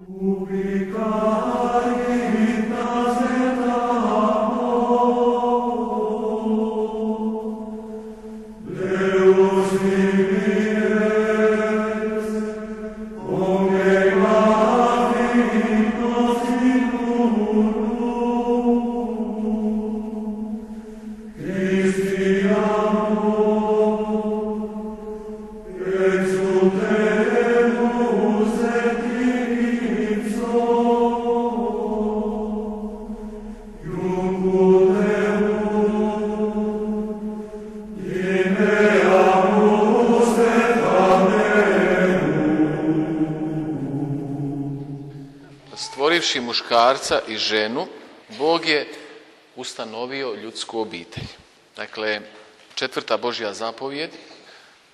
Ooh. I ženu, Bog je ustanovio ljudsku obitelj. Dakle, četvrta Božja zapovjed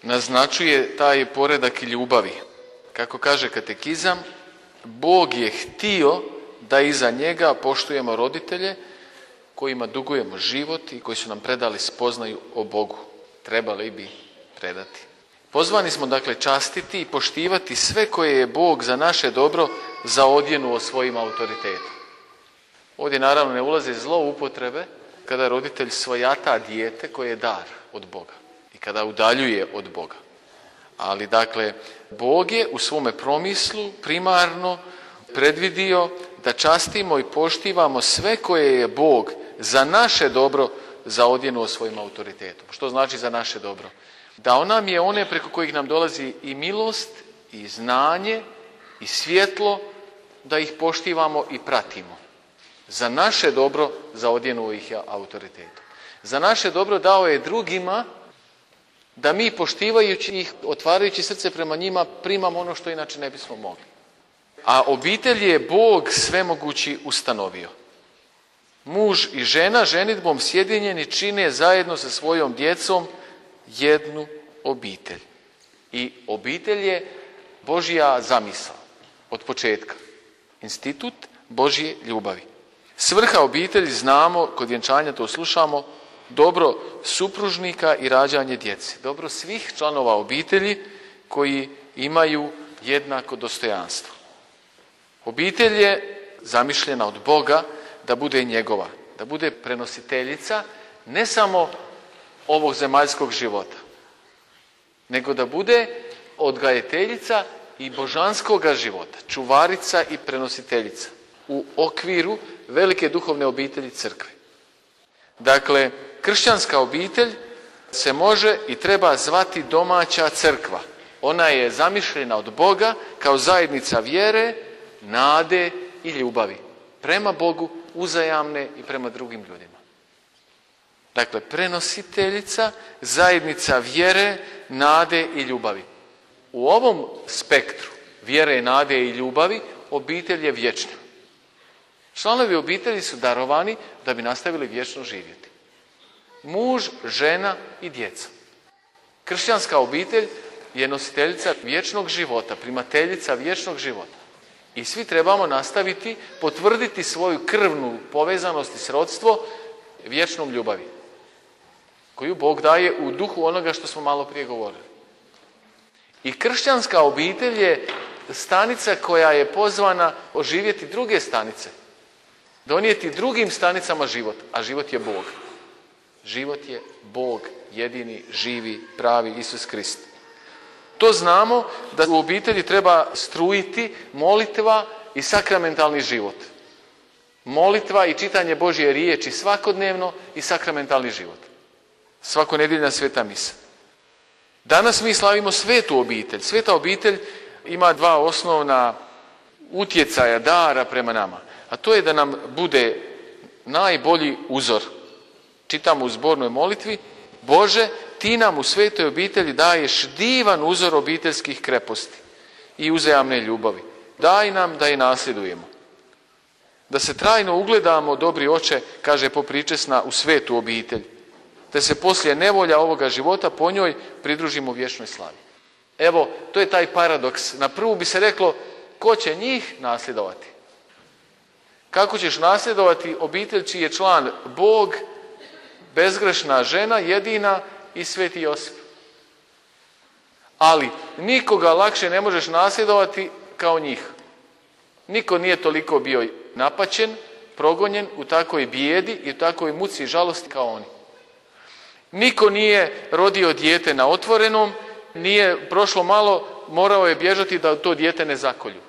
naznačuje taj poredak ljubavi. Kako kaže katekizam, Bog je htio da iza njega poštujemo roditelje kojima dugujemo život i koji su nam predali spoznaju o Bogu. Trebali bi predati. Pozvani smo dakle častiti i poštivati sve koje je Bog za naše dobro zaodjenuo svojim autoritetom. Ovdje naravno ne ulaze zlo upotrebe kada roditelj svojata dijete koje je dar od Boga i kada udaljuje od Boga. Ali dakle, Bog je u svome promislu primarno predvidio da častimo i poštivamo sve koje je Bog za naše dobro zaodjenuo svojim autoritetom. Što znači za naše dobro? Dao nam je one preko kojih nam dolazi i milost, i znanje, i svjetlo, da ih poštivamo i pratimo. Za naše dobro zaodjenuo ih je autoritetom. Za naše dobro dao je drugima da mi poštivajući ih, otvarajući srce prema njima, primamo ono što inače ne bismo mogli. A obitelj je Bog svemogući ustanovio. Muž i žena ženitbom sjedinjeni čine zajedno sa svojom djecom jednu obitelj. I obitelj je Božja zamisao od početka. Institut Božje ljubavi. Svrha obitelji znamo, kod vjenčanja to slušamo, dobro supružnika i rađanje djece. Dobro svih članova obitelji koji imaju jednako dostojanstvo. Obitelj je zamišljena od Boga da bude njegova, da bude prenositeljica ne samo ovog zemaljskog života, nego da bude odgajateljica i božanskoga života, čuvarica i prenositeljica u okviru velike duhovne obitelji crkve. Dakle, kršćanska obitelj se može i treba zvati domaća crkva. Ona je zamišljena od Boga kao zajednica vjere, nade i ljubavi. Prema Bogu, uzajamne i prema drugim ljudima. Dakle, prenositeljica, zajednica vjere, nade i ljubavi. U ovom spektru vjere, nade i ljubavi obitelj je vječna. Članovi obitelji su darovani da bi nastavili vječno živjeti. Muž, žena i djeca. Kršćanska obitelj je nositeljica vječnog života, primateljica vječnog života. I svi trebamo nastaviti, potvrditi svoju krvnu povezanost i srodstvo vječnom ljubavi. Koju Bog daje u duhu onoga što smo malo prije govorili. I kršćanska obitelj je stanica koja je pozvana oživjeti druge stanice. Donijeti drugim stanicama život, a život je Bog. Život je Bog, jedini, živi, pravi Isus Krist. To znamo da u obitelji treba strujiti molitva i sakramentalni život. Molitva i čitanje Božje riječi svakodnevno i sakramentalni život. Svako nedjeljna sveta misa. Danas mi slavimo svetu obitelj. Sveta obitelj ima dva osnovna utjecaja, dara prema nama. A to je da nam bude najbolji uzor. Čitamo u zbornoj molitvi, Bože, ti nam u svetoj obitelji daješ divan uzor obiteljskih kreposti i uzajamne ljubavi. Daj nam da je nasljedujemo. Da se trajno ugledamo, dobri oče, kaže popričesna, u svetu obitelj. Da se poslije nevolja ovoga života po njoj pridružimo vječnoj slavi. Evo, to je taj paradoks. Na prvu bi se reklo, ko će njih nasljedovati? Kako ćeš nasljedovati obitelj čiji je član Bog, bezgrešna žena, jedina i sveti Josip? Ali nikoga lakše ne možeš nasljedovati kao njih. Niko nije toliko bio napaćen, progonjen u takvoj bijedi i u takvoj muci i žalosti kao oni. Niko nije rodio dijete na otvorenom, nije prošlo malo, morao je bježati da to dijete ne zakolju.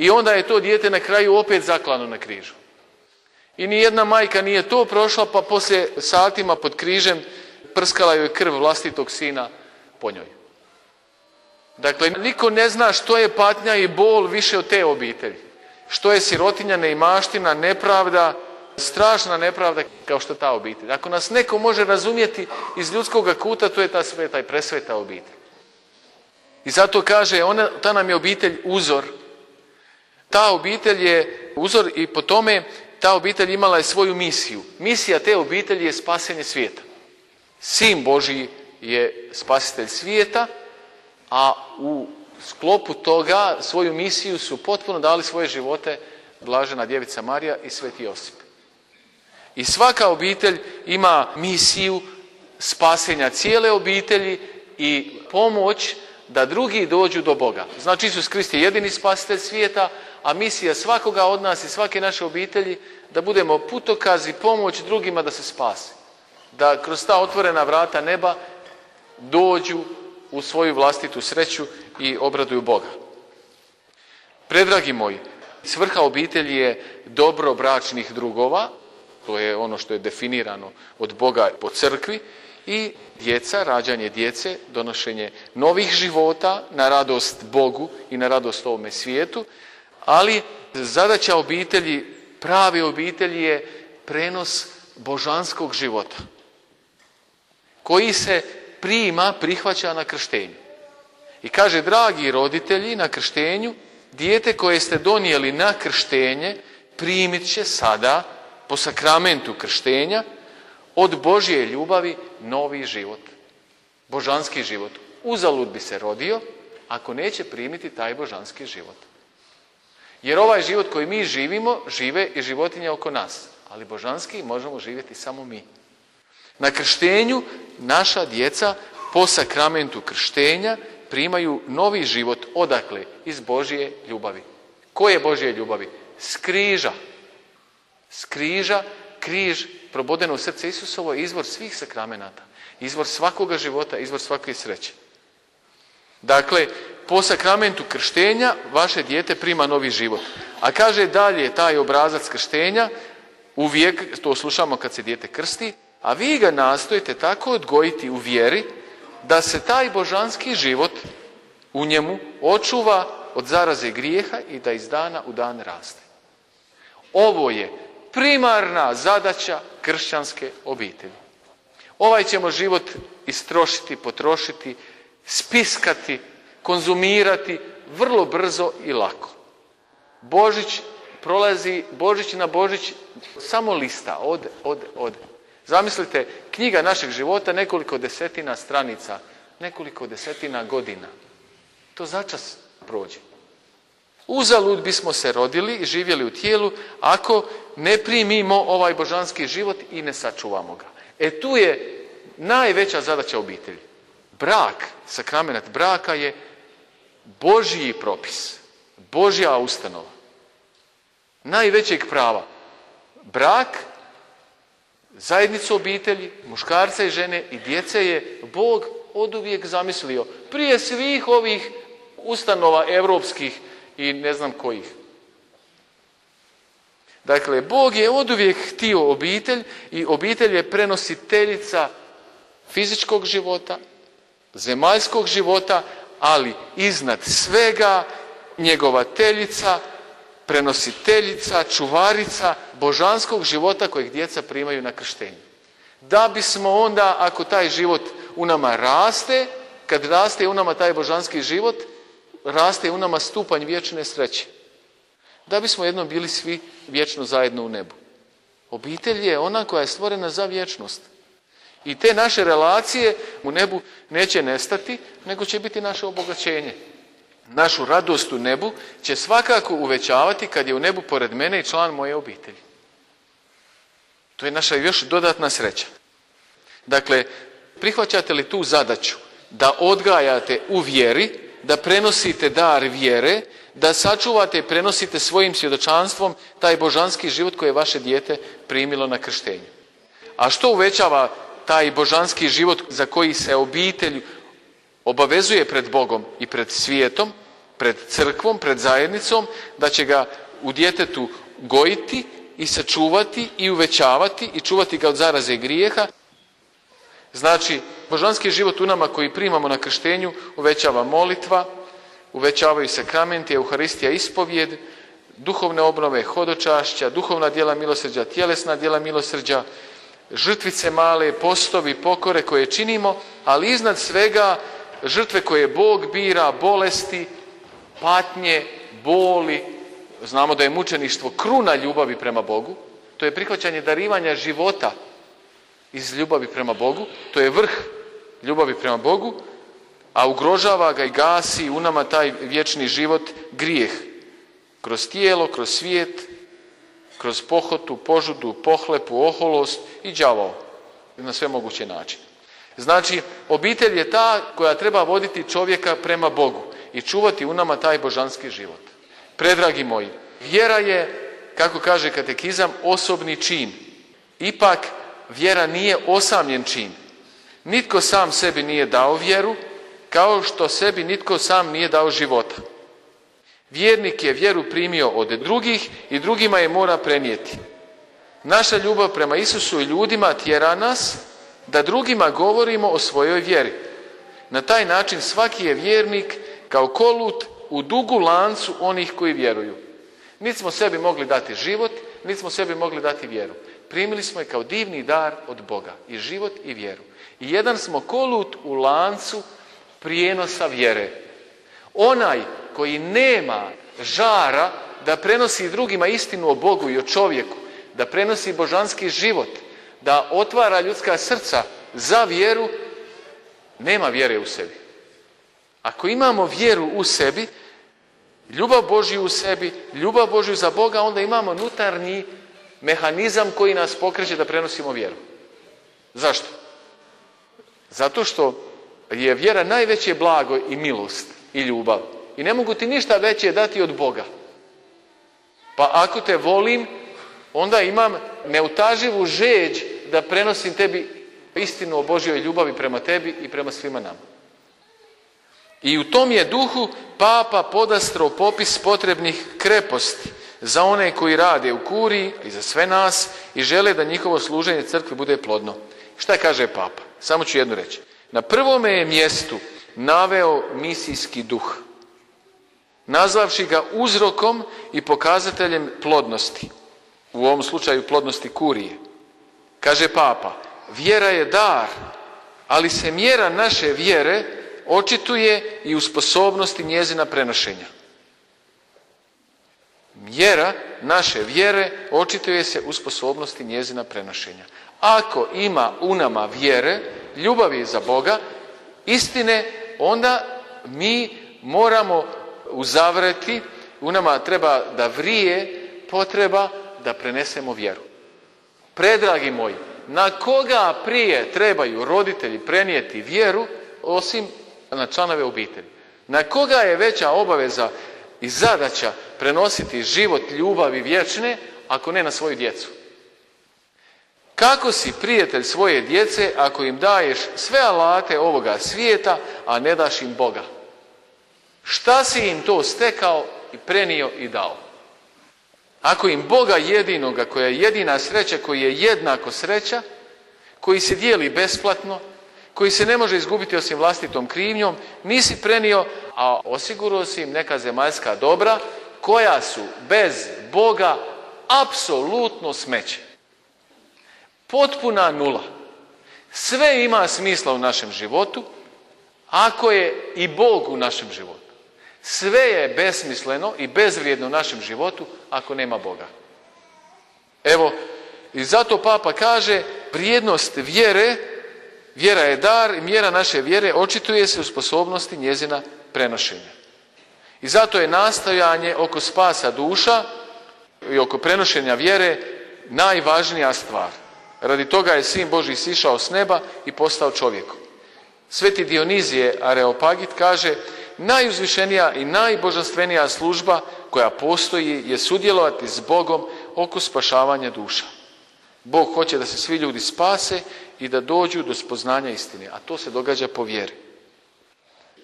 I onda je to dijete na kraju opet zaklano na križu. I ni jedna majka nije to prošla, pa poslije satima pod križem prskala joj krv vlastitog sina po njoj. Dakle, niko ne zna što je patnja i bol više od te obitelji. Što je sirotinja, neimaština, nepravda, strašna nepravda kao što ta obitelj. Ako nas neko može razumjeti iz ljudskog kuta, to je ta sveta i presveta obitelj. I zato kaže, ona, ta nam je obitelj uzor. Ta obitelj je uzor i po tome ta obitelj imala je svoju misiju. Misija te obitelji je spasenje svijeta. Sin Božiji je spasitelj svijeta, a u sklopu toga svoju misiju su potpuno dali svoje živote Blažena Djevica Marija i Sveti Josip. I svaka obitelj ima misiju spasenja cijele obitelji i pomoć da drugi dođu do Boga. Znači Isus Krist je jedini spasitelj svijeta, a misija svakoga od nas i svake naše obitelji da budemo putokaz i pomoć drugima da se spase. Da kroz ta otvorena vrata neba dođu u svoju vlastitu sreću i obraduju Boga. Predragi moji, svrha obitelji je dobro bračnih drugova, to je ono što je definirano od Boga po crkvi, i djeca, rađanje djece, donošenje novih života na radost Bogu i na radost ovome svijetu, ali zadaća obitelji, prave obitelji je prenos božanskog života koji se prima, prihvaća na krštenju. I kaže, dragi roditelji, na krštenju, dijete koje ste donijeli na krštenje, primit će sada, po sakramentu krštenja, od Božje ljubavi novi život. Božanski život. Uzalud bi se rodio, ako neće primiti taj božanski život. Jer ovaj život koji mi živimo, žive i životinje oko nas. Ali božanski možemo živjeti samo mi. Na krštenju naša djeca po sakramentu krštenja primaju novi život odakle? Iz Božje ljubavi. Koje Božje ljubavi? S križa. S križa, križ probodeno u srce Isusovo je izvor svih sakramenata. Izvor svakoga života, izvor svake sreće. Dakle, po sakramentu krštenja vaše dijete prima novi život. A kaže dalje taj obrazac krštenja, uvijek, to slušamo kad se dijete krsti, a vi ga nastojite tako odgojiti u vjeri da se taj božanski život u njemu očuva od zaraze grijeha i da iz dana u dan raste. Ovo je primarna zadaća kršćanske obitelji. Ovaj ćemo život istrošiti, potrošiti, spiskati, konzumirati vrlo brzo i lako. Božić prolazi, Božić na Božić samo lista, ode, ode, ode. Zamislite, knjiga našeg života, nekoliko desetina stranica, nekoliko desetina godina. To začas prođe. Uzalud bismo se rodili i živjeli u tijelu ako ne primimo ovaj božanski život i ne sačuvamo ga. E tu je najveća zadaća obitelji. Brak, sakramenat braka je Božji propis, Božja ustanova. Najvećeg prava. Brak, zajednicu obitelji, muškarca i žene i djece je Bog oduvijek zamislio. Prije svih ovih ustanova europskih i ne znam kojih. Dakle, Bog je oduvijek htio obitelj i obitelj je prenositeljica fizičkog života, zemaljskog života, ali iznad svega njegovateljica, prenositeljica, čuvarica božanskog života kojeg djeca primaju na krštenju. Da bismo onda, ako taj život u nama raste, kad raste u nama taj božanski život, raste u nama stupanj vječne sreće. Da bismo jednom bili svi vječno zajedno u nebu. Obitelj je ona koja je stvorena za vječnost. I te naše relacije u nebu neće nestati, nego će biti naše obogaćenje. Našu radost u nebu će svakako uvećavati kad je u nebu pored mene i član moje obitelji. To je naša još dodatna sreća. Dakle, prihvaćate li tu zadaću da odgajate u vjeri da prenosite dar vjere, da sačuvate i prenosite svojim svjedočanstvom taj božanski život koji je vaše dijete primilo na krštenju. A što uvećava taj božanski život za koji se obitelj obavezuje pred Bogom i pred svijetom, pred crkvom, pred zajednicom, da će ga u djetetu gojiti i sačuvati i uvećavati i čuvati ga od zaraze i grijeha. Znači, božanski život u nama koji primamo na krštenju uvećava molitva, uvećavaju se kramenti, euharistija, ispovjed, duhovne obnove, hodočašća, duhovna djela milosrđa, tjelesna djela milosrđa, žrtvice male, postovi, pokore koje činimo, ali iznad svega žrtve koje Bog bira, bolesti, patnje, boli. Znamo da je mučeništvo kruna ljubavi prema Bogu. To je prihvaćanje darivanja života iz ljubavi prema Bogu. To je vrh ljubavi prema Bogu, a ugrožava ga i gasi u nama taj vječni život grijeh. Kroz tijelo, kroz svijet, kroz pohotu, požudu, pohlepu, oholost i đavao na sve moguće načine. Znači, obitelj je ta koja treba voditi čovjeka prema Bogu i čuvati u nama taj božanski život. Predragi moji, vjera je, kako kaže katekizam, osobni čin. Ipak, vjera nije osamljen čin. Nitko sam sebi nije dao vjeru, kao što sebi nitko sam nije dao života. Vjernik je vjeru primio od drugih i drugima je mora prenijeti. Naša ljubav prema Isusu i ljudima tjera nas da drugima govorimo o svojoj vjeri. Na taj način svaki je vjernik kao kolut u dugu lancu onih koji vjeruju. Niti smo sebi mogli dati život, niti smo sebi mogli dati vjeru. Primili smo je kao divni dar od Boga, i život i vjeru. I jedan smo kolut u lancu prijenosa vjere. Onaj koji nema žara da prenosi drugima istinu o Bogu i o čovjeku, da prenosi božanski život, da otvara ljudska srca za vjeru, nema vjere u sebi. Ako imamo vjeru u sebi, ljubav Božju u sebi, ljubav Božju za Boga, onda imamo nutarnji mehanizam koji nas pokreće da prenosimo vjeru. Zašto? Zato što je vjera najveće blago i milost i ljubav. I ne mogu ti ništa veće dati od Boga. Pa ako te volim, onda imam neutaživu žeđ da prenosim tebi istinu o Božjoj ljubavi prema tebi i prema svima nama. I u tom je duhu papa podastro popis potrebnih kreposti za one koji rade u kuriji i za sve nas i žele da njihovo služenje crkvi bude plodno. Šta kaže papa? Samo ću jednu reći. Na prvome je mjestu naveo misijski duh, nazvavši ga uzrokom i pokazateljem plodnosti, u ovom slučaju plodnosti kurije. Kaže papa, vjera je dar, ali se mjera naše vjere očituje i u sposobnosti njezina prenošenja. Mjera naše vjere očituje se u sposobnosti njezina prenošenja. Ako ima u nama vjere, ljubavi za Boga, istine, onda mi moramo uzavreti, u nama treba da vrije potreba da prenesemo vjeru. Predragi moji, na koga prije trebaju roditelji prenijeti vjeru, osim na članove obitelji? Na koga je veća obaveza i zadaća prenositi život ljubavi vječne, ako ne na svoju djecu? Kako si prijatelj svoje djece ako im daješ sve alate ovoga svijeta, a ne daš im Boga? Šta si im to stekao i prenio i dao? Ako im Boga jedinoga, koja je jedina sreća, koji je jednako sreća, koji se dijeli besplatno, koji se ne može izgubiti osim vlastitom krivnjom, nisi prenio, a osigurao si im neka zemaljska dobra, koja su bez Boga apsolutno smeće. Potpuna nula. Sve ima smisla u našem životu, ako je i Bog u našem životu. Sve je besmisleno i bezvrijedno u našem životu ako nema Boga. Evo, i zato papa kaže, vrijednost vjere, vjera je dar i mjera naše vjere očituje se u sposobnosti njezina prenošenja. I zato je nastojanje oko spasa duša i oko prenošenja vjere najvažnija stvar. Radi toga je Sin Boži sišao s neba i postao čovjekom. Sveti Dionizije Areopagit kaže najuzvišenija i najbožanstvenija služba koja postoji je sudjelovati s Bogom oko spašavanja duša. Bog hoće da se svi ljudi spase i da dođu do spoznanja istine, a to se događa po vjeri.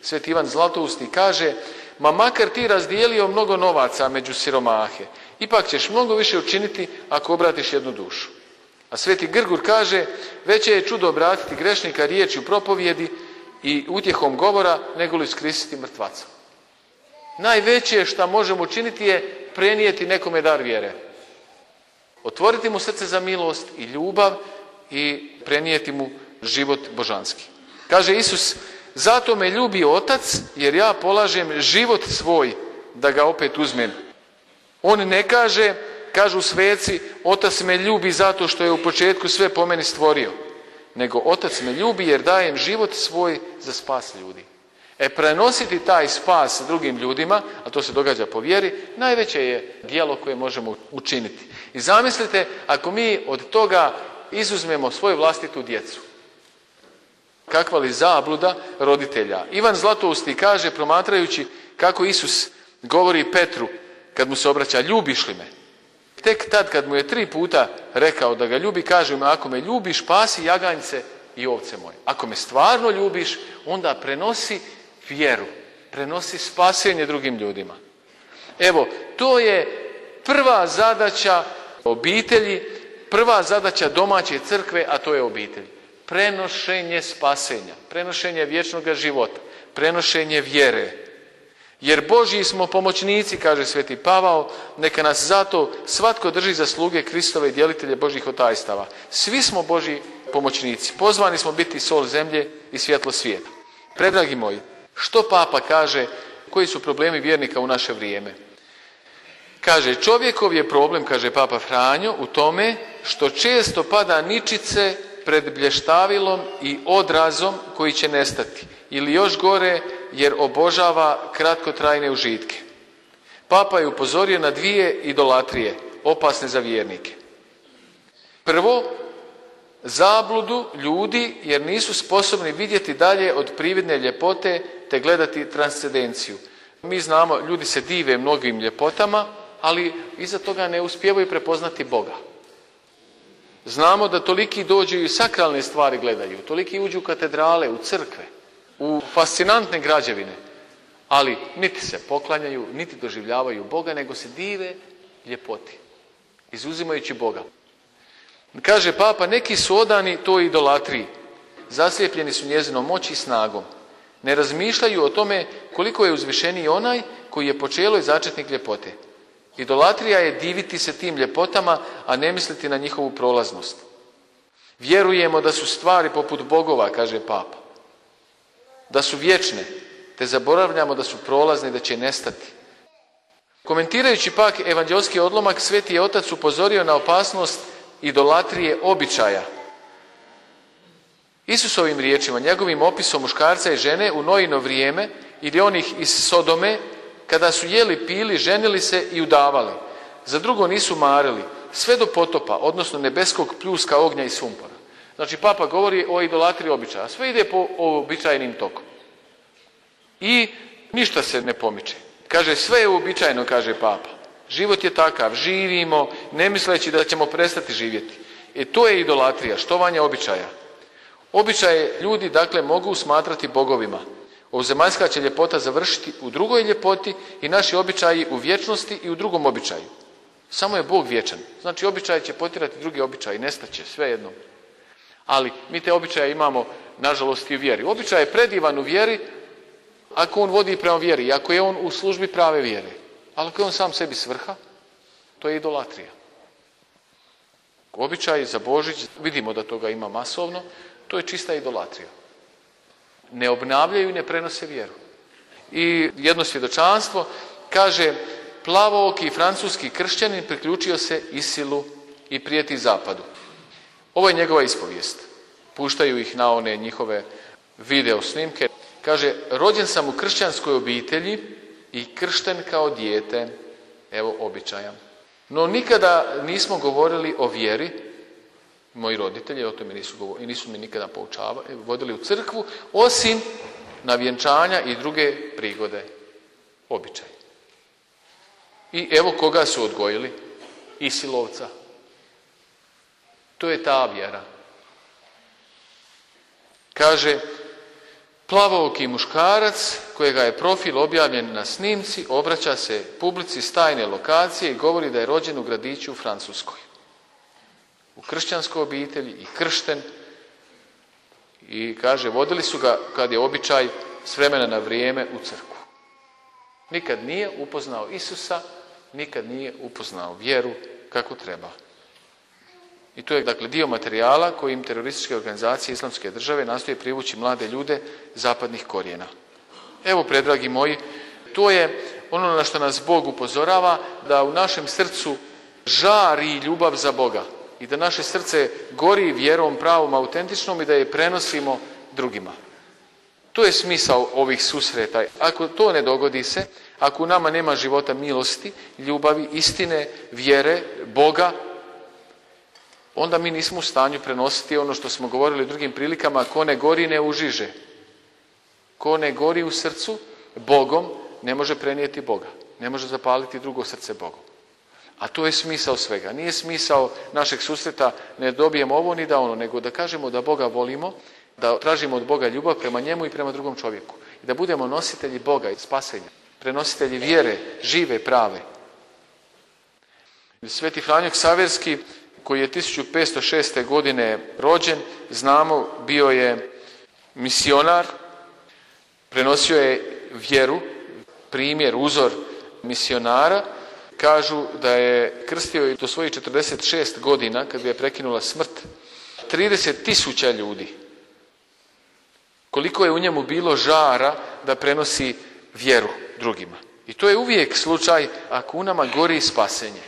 Sveti Ivan Zlatousti kaže, ma makar ti razdijelio mnogo novaca među siromahe, ipak ćeš mnogo više učiniti ako obratiš jednu dušu. A Sveti Grgur kaže, veće je čudo obratiti grešnika riječi u propovjedi i utjehom govora nego li iskrisiti mrtvaca. Najveće što možemo učiniti je prenijeti nekome dar vjere. Otvoriti mu srce za milost i ljubav i prenijeti mu život božanski. Kaže Isus, zato me ljubi otac jer ja polažem život svoj da ga opet uzmem. On ne kaže, kažu sveci, otac me ljubi zato što je u početku sve po meni stvorio. Nego otac me ljubi jer dajem život svoj za spas ljudi. E prenositi taj spas drugim ljudima, a to se događa po vjeri, najveće je dijelo koje možemo učiniti. I zamislite ako mi od toga izuzmemo svoju vlastitu djecu. Kakva li zabluda roditelja. Ivan Zlatousti kaže, promatrajući kako Isus govori Petru, kad mu se obraća, ljubiš li me? Tek tad kad mu je tri puta rekao da ga ljubi, kaže mu, ako me ljubiš, pasi jaganjce i ovce moje. Ako me stvarno ljubiš, onda prenosi vjeru, prenosi spasenje drugim ljudima. Evo, to je prva zadaća obitelji, prva zadaća domaće crkve, a to je obitelj. Prenošenje spasenja, prenošenje vječnog života, prenošenje vjere. Jer Božji smo pomoćnici, kaže sveti Pavao, neka nas zato svatko drži za sluge Kristove i djelitelje Božjih otajstava. Svi smo Božji pomoćnici. Pozvani smo biti sol zemlje i svjetlo svijeta. Predragi moji, što Papa kaže, koji su problemi vjernika u naše vrijeme? Kaže, čovjekov je problem, kaže Papa Franjo, u tome što često pada ničice pred blještavilom i odrazom koji će nestati. Ili još gore, jer obožava kratkotrajne užitke. Papa je upozorio na dvije idolatrije, opasne za vjernike. Prvo, zabludu ljudi jer nisu sposobni vidjeti dalje od prividne ljepote te gledati transcendenciju. Mi znamo, ljudi se dive mnogim ljepotama, ali iza toga ne uspijevaju prepoznati Boga. Znamo da toliki dođu i sakralne stvari gledaju, toliki uđu u katedrale, u crkve, u fascinantne građevine, ali niti se poklanjaju, niti doživljavaju Boga, nego se dive ljepoti, izuzimajući Boga. Kaže papa, neki su odani toj idolatriji, zaslijepljeni su njezinom moći i snagom. Ne razmišljaju o tome koliko je uzvišeniji onaj koji je počelo i začetnik ljepote. Idolatrija je diviti se tim ljepotama, a ne misliti na njihovu prolaznost. Vjerujemo da su stvari poput bogova, kaže papa. Da su vječne, te zaboravljamo da su prolazne i da će nestati. Komentirajući pak evanđelski odlomak, Sveti je Otac upozorio na opasnost idolatrije običaja. Isusovim riječima, njegovim opisom muškarca i žene u nojino vrijeme ili onih iz Sodome, kada su jeli, pili, ženili se i udavali. Za drugo nisu marili, sve do potopa, odnosno nebeskog pljuska ognja i sumpora. Znači, papa govori o idolatriji običaja. Sve ide po običajnim tokom. I ništa se ne pomiče. Kaže, sve je uobičajeno, kaže papa. Život je takav, živimo, ne misleći da ćemo prestati živjeti. I to je idolatrija, štovanje običaja. Običaje ljudi, dakle, mogu smatrati bogovima. Ovzemaljska će ljepota završiti u drugoj ljepoti i naši običaji u vječnosti i u drugom običaju. Samo je Bog vječan. Znači, običaje će potirati drugi običaj, nestaće, sve jedno. Ali mi te običaje imamo, nažalost, i u vjeri. Običaj je predivan u vjeri ako on vodi prema vjeri ako je on u službi prave vjere. Ali ako je on sam sebi svrha, to je idolatrija. Običaj za Božić, vidimo da toga ima masovno, to je čista idolatrija. Ne obnavljaju i ne prenose vjeru. I jedno svjedočanstvo kaže plavooki francuski kršćanin priključio se Isilu i prijeti zapadu. Ovo je njegova ispovijest. Puštaju ih na one njihove video snimke. Kaže, rođen sam u kršćanskoj obitelji i kršten kao dijete, evo običaja. No nikada nismo govorili o vjeri, moji roditelji o tome nisu govorili, nisu mi nikada poučavali, vodili u crkvu, osim na vjenčanja i druge prigode, običaj. I evo koga su odgojili? Isilovca. To je ta vjera. Kaže, Plavooki muškarac, kojega je profil objavljen na snimci, obraća se publici s tajne lokacije i govori da je rođen u gradiću u Francuskoj. U kršćanskoj obitelji i kršten. I kaže, vodili su ga kad je običaj s vremena na vrijeme u crku. Nikad nije upoznao Isusa, nikad nije upoznao vjeru kako treba. I to je dakle dio materijala kojim terorističke organizacije islamske države nastoje privući mlade ljude zapadnih korijena. Evo, predragi moji, to je ono na što nas Bog upozorava, da u našem srcu žari ljubav za Boga i da naše srce gori vjerom pravom, autentičnom i da je prenosimo drugima. To je smisao ovih susreta. Ako to ne dogodi se, ako u nama nema života milosti, ljubavi, istine, vjere, Boga, onda mi nismo u stanju prenositi ono što smo govorili u drugim prilikama, ko ne gori ne užiže. Ko ne gori u srcu, Bogom, ne može prenijeti Boga. Ne može zapaliti drugo srce Bogom. A to je smisao svega. Nije smisao našeg susreta ne dobijemo ovo ni da ono, nego da kažemo da Boga volimo, da tražimo od Boga ljubav prema njemu i prema drugom čovjeku. I da budemo nositelji Boga i spasenja, prenositelji vjere, žive, prave. Sveti Franjo Saverski koji je 1506. godine rođen, znamo, bio je misionar, prenosio je vjeru, primjer, uzor misionara. Kažu da je krstio i do svojih 46 godina, kad bi je prekinula smrt, 30 tisuća ljudi. Koliko je u njemu bilo žara da prenosi vjeru drugima. I to je uvijek slučaj ako u nama gori spasenje.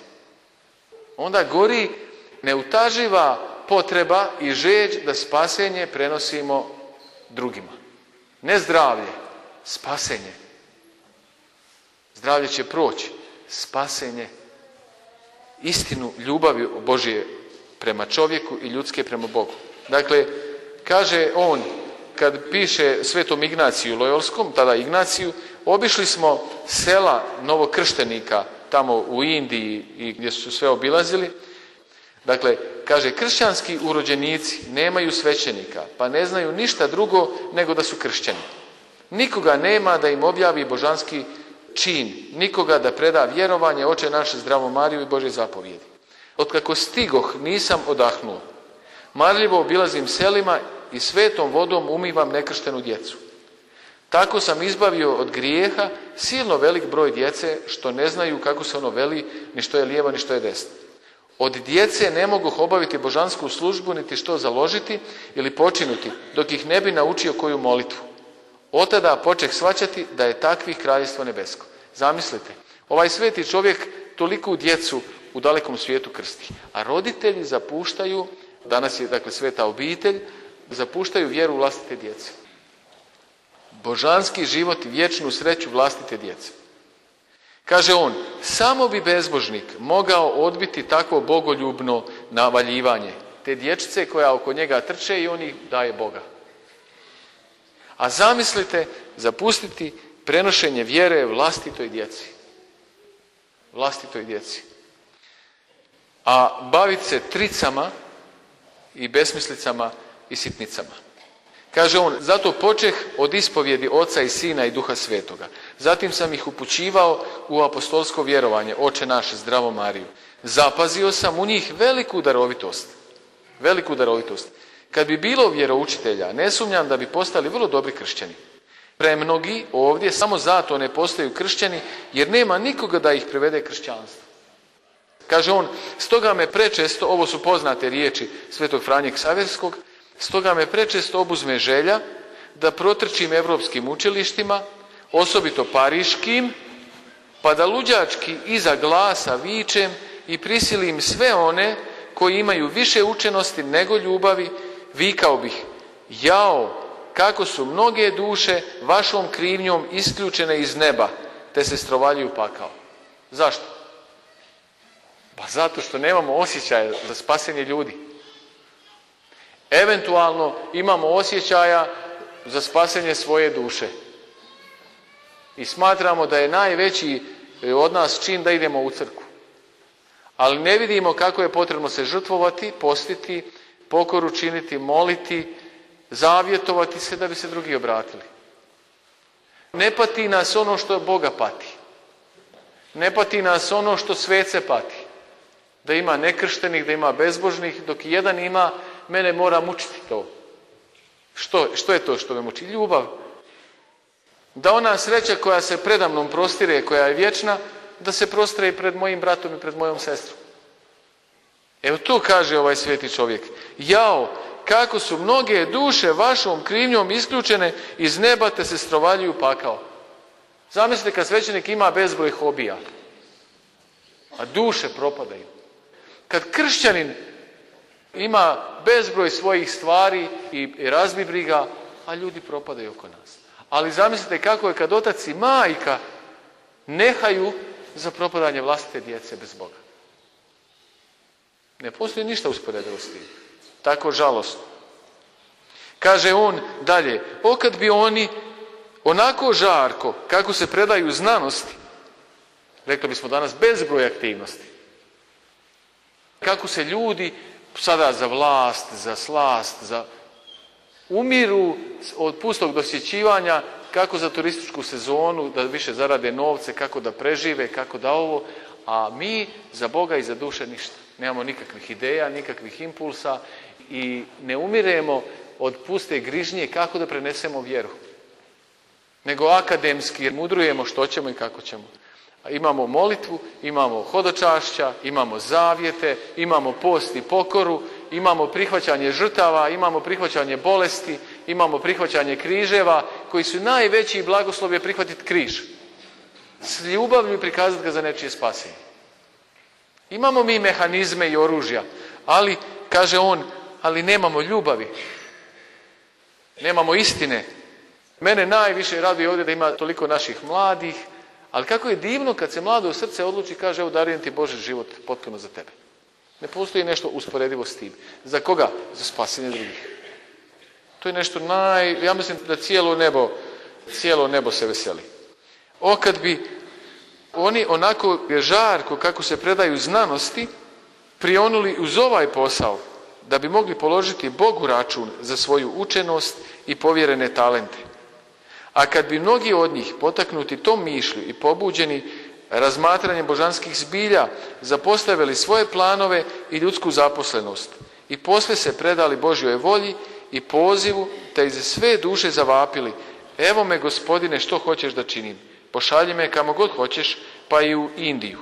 Onda gori neutaživa potreba i žeđ da spasenje prenosimo drugima. Ne zdravlje, spasenje. Zdravlje će proći, spasenje, istinu ljubavi Božije prema čovjeku i ljudske prema Bogu. Dakle, kaže on, kad piše svetom Ignaciju Lojolskom, tada Ignaciju, obišli smo sela novokrštenika tamo u Indiji i gdje su sve obilazili, Dakle, kaže, kršćanski urođenici nemaju svećenika, pa ne znaju ništa drugo nego da su kršćani. Nikoga nema da im objavi božanski čin, nikoga da preda vjerovanje, oče naše zdravo Mariju i Bože zapovjedi. Otkako stigoh nisam odahnuo. Marljivo obilazim selima i svetom vodom umivam nekrštenu djecu. Tako sam izbavio od grijeha silno velik broj djece što ne znaju kako se ono veli, ni što je lijevo, ni što je desno. Od djece ne mogu obaviti božansku službu, niti što založiti ili počinuti, dok ih ne bi naučio koju molitvu. Od tada poček svaćati da je takvih kraljevstvo nebesko. Zamislite, ovaj sveti čovjek toliku djecu u dalekom svijetu krsti. A roditelji zapuštaju, danas je dakle sveta obitelj, zapuštaju vjeru vlastite djece. Božanski život i vječnu sreću vlastite djece. Kaže on, samo bi bezbožnik mogao odbiti takvo bogoljubno navaljivanje. Te dječice koja oko njega trče i on ih daje Boga. A zamislite zapustiti prenošenje vjere vlastitoj djeci. Vlastitoj djeci. A baviti se tricama i besmislicama i sitnicama. Kaže on, zato počeh od ispovjedi Oca i Sina i Duha Svetoga. Zatim sam ih upućivao u apostolsko vjerovanje, Oče naše, zdravo Mariju. Zapazio sam u njih veliku darovitost. Veliku darovitost. Kad bi bilo vjeroučitelja, ne sumnjam da bi postali vrlo dobri kršćani. Premnogi ovdje samo zato ne postaju kršćani, jer nema nikoga da ih privede kršćanstvo. Kaže on, stoga me prečesto, ovo su poznate riječi svetog Franjeg Saverskog, Stoga me prečesto obuzme želja da protrčim evropskim učilištima, osobito pariškim, pa da luđački iza glasa vičem i prisilim sve one koji imaju više učenosti nego ljubavi, vikao bih, jao, kako su mnoge duše vašom krivnjom isključene iz neba, te se strovaljuju pakao. Zašto? Pa zato što nemamo osjećaja za spasenje ljudi. Eventualno imamo osjećaja za spasenje svoje duše. I smatramo da je najveći od nas čin da idemo u crku. Ali ne vidimo kako je potrebno se žrtvovati, postiti, pokoru činiti, moliti, zavjetovati se da bi se drugi obratili. Ne pati nas ono što Boga pati. Ne pati nas ono što svece pati. Da ima nekrštenih, da ima bezbožnih, dok jedan ima, mene mora mučiti to. Što, što je to što me muči? Ljubav. Da ona sreća koja se predamnom prostire, koja je vječna, da se prostire i pred mojim bratom i pred mojom sestrom. Evo to kaže ovaj sveti čovjek. Jao, kako su mnoge duše vašom krivnjom isključene iz neba te se strovaljuju pakao. Zamislite kad svećenik ima bezbroj hobija, a duše propadaju. Kad kršćanin ima bezbroj svojih stvari i razbi briga, a ljudi propadaju oko nas. Ali zamislite kako je kad otac i majka nehaju za propadanje vlastite djece bez Boga. Ne postoji ništa usporedivo s. Tako žalostno. Kaže on dalje, okad bi oni onako žarko, kako se predaju znanosti, rekli bismo danas bezbroj aktivnosti, kako se ljudi sada za vlast, za slast, za umiru od pustog dosjećivanja, kako za turističku sezonu, da više zarade novce, kako da prežive, kako da ovo, a mi za Boga i za duše ništa. Nemamo nikakvih ideja, nikakvih impulsa i ne umiremo od puste grižnje kako da prenesemo vjeru. Nego akademski mudrujemo što ćemo i kako ćemo. Imamo molitvu, imamo hodočašća, imamo zavjete, imamo post i pokoru, imamo prihvaćanje žrtava, imamo prihvaćanje bolesti, imamo prihvaćanje križeva, koji su najveći blagoslov je prihvatiti križ. S ljubavlju prikazati ga za nečije spasenje. Imamo mi mehanizme i oružja, ali, kaže on, ali nemamo ljubavi. Nemamo istine. Mene najviše raduje ovdje da ima toliko naših mladih, ali kako je divno kad se mlado u srce odluči i kaže evo darujem ti Bože život potpuno za tebe. Ne postoji nešto usporedivo s tim. Za koga? Za spasenje drugih. To je nešto naj... Ja mislim da cijelo nebo, cijelo nebo se veseli. O kad bi oni onako žarko kako se predaju znanosti prionuli uz ovaj posao da bi mogli položiti Bogu račun za svoju učenost i povjerene talente. A kad bi mnogi od njih potaknuti tom mišlju i pobuđeni razmatranjem božanskih zbilja zapostavili svoje planove i ljudsku zaposlenost i poslije se predali Božjoj volji i pozivu te iz sve duše zavapili evo me gospodine što hoćeš da činim? Pošalji me kamo god hoćeš pa i u Indiju.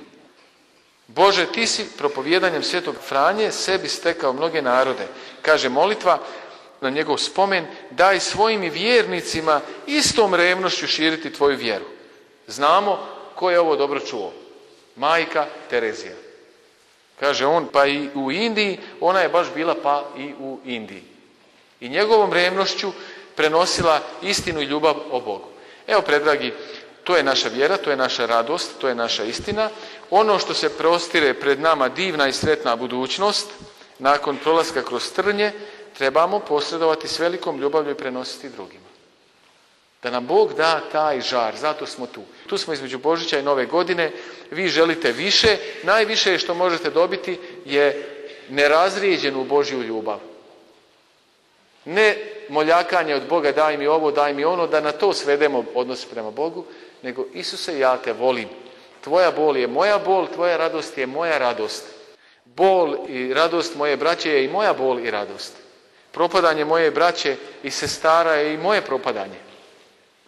Bože ti si propovjedanjem svetog Franje sebi stekao mnoge narode. Kaže molitva na njegov spomen daj svojim vjernicima istom revnošću širiti tvoju vjeru znamo ko je ovo dobro čuo majka Terezija kaže on pa i u Indiji ona je baš bila pa i u Indiji i njegovom revnošću prenosila istinu i ljubav o Bogu. Evo, predragi, to je naša vjera, to je naša radost, to je naša istina. Ono što se prostire pred nama divna i sretna budućnost, nakon prolaska kroz trnje, trebamo posredovati s velikom ljubavlju i prenositi drugima. Da nam Bog da taj žar, zato smo tu. Tu smo između Božića i Nove godine, vi želite više, najviše što možete dobiti je nerazrijeđenu Božju ljubav. Ne moljakanje od Boga daj mi ovo, daj mi ono, da na to svedemo odnos prema Bogu, nego Isuse ja te volim. Tvoja bol je moja bol, tvoja radost je moja radost. Bol i radost moje braće je i moja bol i radost. Propadanje moje braće i sestara je i moje propadanje.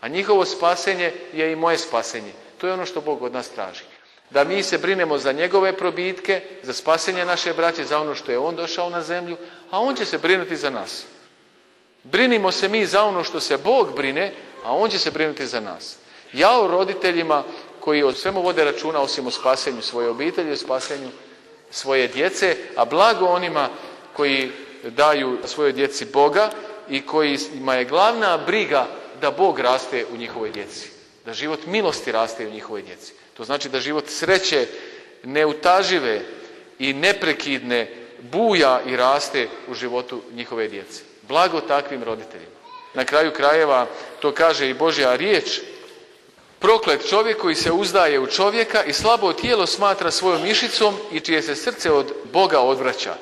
A njihovo spasenje je i moje spasenje. To je ono što Bog od nas traži. Da mi se brinemo za njegove probitke, za spasenje naše braće, za ono što je on došao na zemlju, a on će se brinuti za nas. Brinimo se mi za ono što se Bog brine, a On će se brinuti za nas. Ja o roditeljima koji o svemu vode računa osim o spasenju svoje obitelji, o spasenju svoje djece, a blago onima koji daju svojoj djeci Boga i kojima je glavna briga da Bog raste u njihovoj djeci. Da život milosti raste u njihovoj djeci. To znači da život sreće neutažive i neprekidne buja i raste u životu njihove djece. Blago takvim roditeljima. Na kraju krajeva to kaže i Božja riječ. Proklet čovjek koji se uzdaje u čovjeka i slabo tijelo smatra svojom mišicom i čije se srce od Boga odvraća.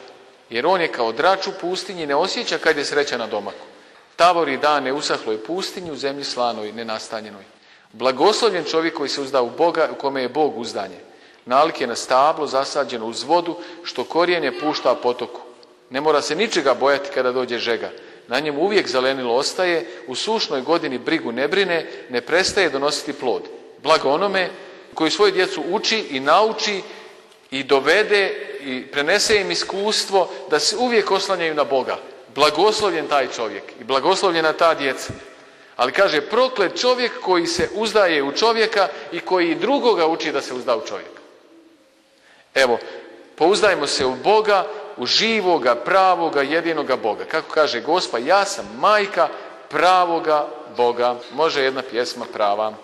Jer on je kao drač u pustinji, ne osjeća kad je sreća na domaku. Tavori dane usahloj pustinji u zemlji slanoj, nenastanjenoj. Blagoslovljen čovjek koji se uzda u Boga, u kome je Bog uzdanje. Nalik je na stablo zasađeno uz vodu, što korijenje pušta potoku. Ne mora se ničega bojati kada dođe žega. Na njemu uvijek zelenilo ostaje, u sušnoj godini brigu ne brine, ne prestaje donositi plod. Blago onome koji svoju djecu uči i nauči i dovede i prenese im iskustvo da se uvijek oslanjaju na Boga. Blagoslovljen taj čovjek i blagoslovljena ta djeca. Ali kaže, proklet čovjek koji se uzdaje u čovjeka i koji drugoga uči da se uzda u čovjeka. Evo, pouzdajmo se u Boga, u živoga, pravoga, jedinoga Boga. Kako kaže Gospa, ja sam majka pravoga Boga. Može jedna pjesma prava.